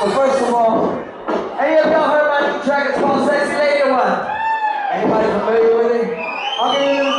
But first of all, any of y'all heard my new track? It's called Sexy Lady One. Anybody familiar with it? I'll give you